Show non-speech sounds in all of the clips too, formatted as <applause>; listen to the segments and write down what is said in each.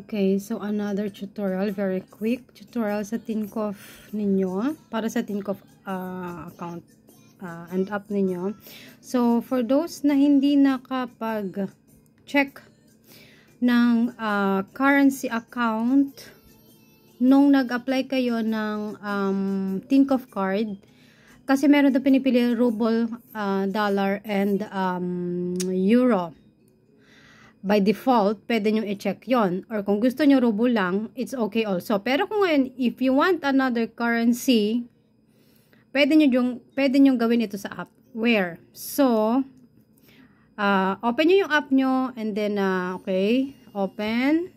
Okay, so another tutorial, very quick tutorial sa Tinkoff ninyo, para sa Tinkoff uh, account uh, and app ninyo. So, for those na hindi nakapag-check ng uh, currency account nung nag-apply kayo ng um, Tinkoff card, kasi meron na pinipili ruble, uh, dollar, and um, euro by default, pwede nyo i-check yon Or kung gusto nyo ruble lang, it's okay also. Pero kung ngayon, if you want another currency, pwede nyo, yung, pwede nyo gawin ito sa app. Where? So, uh, open nyo yung app nyo, and then, uh, okay, open.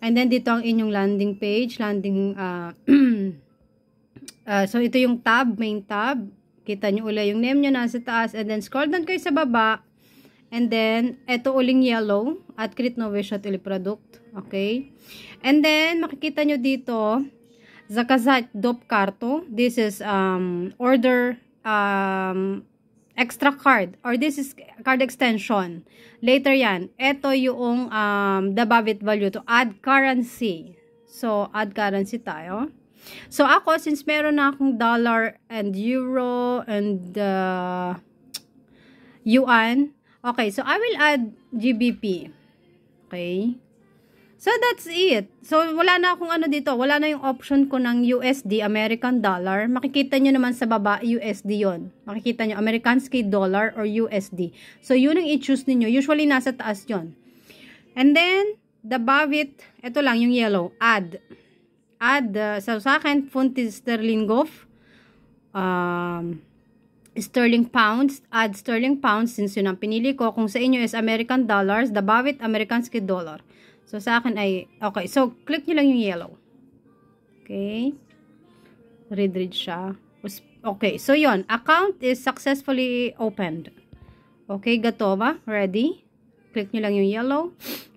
And then, dito ang inyong landing page, landing, uh, <clears throat> uh, so ito yung tab, main tab. Kita nyo uli yung name nyo nasa taas, and then scroll down kayo sa baba, And then, ito uling yellow at crit no wish at product. Okay? And then, makikita nyo dito, Zakazat Dop Karto. This is um, order um, extra card or this is card extension. Later yan. Ito yung um, the Babit value to add currency. So, add currency tayo. So, ako, since meron na akong dollar and euro and uh, yuan, Okay, so I will add GBP. Okay. So, that's it. So, wala na akong ano dito. Wala na yung option ko ng USD, American Dollar. Makikita nyo naman sa baba, USD yon. Makikita nyo, Americanski Dollar or USD. So, yun ang i-choose ninyo. Usually, nasa taas yon. And then, the Bavit, ito lang, yung yellow, add. Add, uh, so sa akin, Funti Sterling Goff. Um, sterling pounds, add sterling pounds since yun ang pinili ko. Kung sa inyo is American dollars, the bawit Amerikanski dollar. So, sa akin ay, okay. So, click nyo lang yung yellow. Okay. Read, read siya. Okay. So, yon Account is successfully opened. Okay, gato ba? Ready? Click nyo lang yung yellow.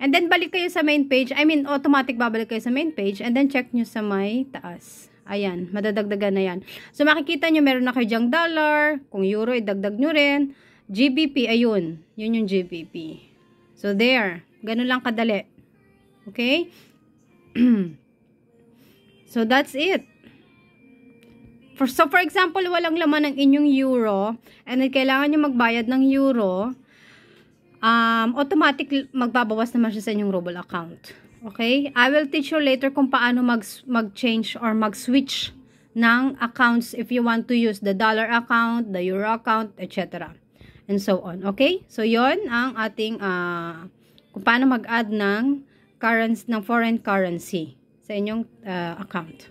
And then, balik kayo sa main page. I mean, automatic babalik kayo sa main page. And then, check nyo sa may taas. Ayan, madadagdagan na yan. So, makikita nyo, meron na kayo dyang dollar. Kung euro, idagdag nyo rin. GBP, ayun. Yun yung GBP. So, there. Ganun lang kadali. Okay? <clears throat> so, that's it. For, so, for example, walang laman ng inyong euro and kailangan nyo magbayad ng euro, um, automatic magbabawas naman siya sa inyong ruble account. Okay? I will teach you later kung paano mag, mag-change or mag-switch ng accounts if you want to use the dollar account, the euro account, etc. And so on. Okay? So, yon ang ating uh, kung paano mag-add ng, currency, ng foreign currency sa inyong uh, account.